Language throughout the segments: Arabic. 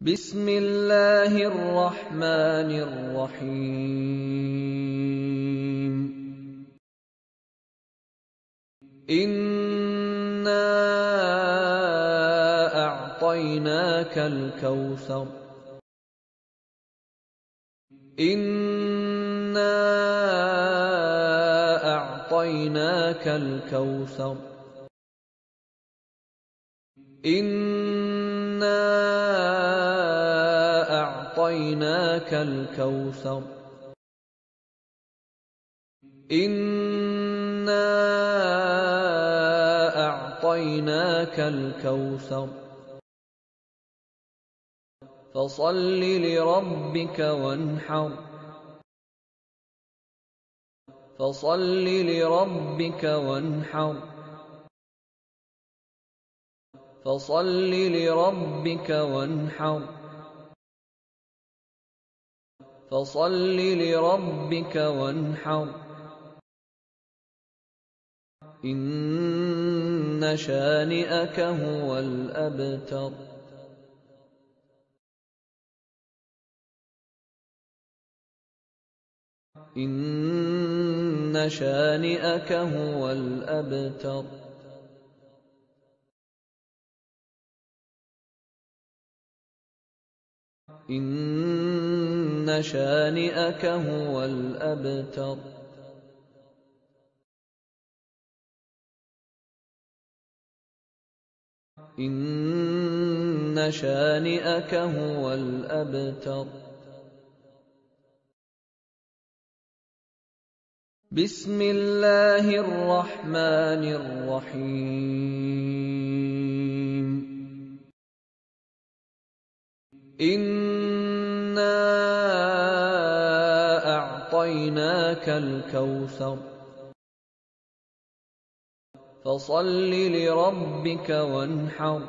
بسم الله الرحمن الرحيم. إنا أعطيناك الكوثر. إنا أعطيناك الكوثر. أنا أعطيناك الكوثر إنا أعطيناك الكوثر فصل لربك وانحر فصل لربك وانحر فصل لربك وانحر فصل لربك وانحر. إن شانئك هو الأبتر. إن شانئك هو الأبتر. إن شانئك هو الأبتر. إن شانئك هو الأبتر. بسم الله الرحمن الرحيم. إنا أعطيناك الكوثر فصل لربك وانحر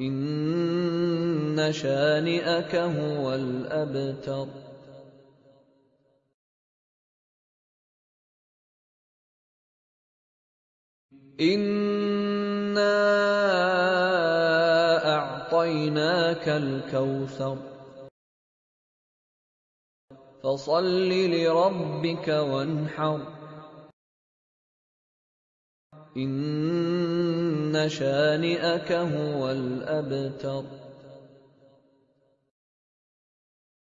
إن شانئك هو الأبتر إِنَّا أعطيناك الكوثر فصل لربك وانحر. إن شانئك هو الأبتر.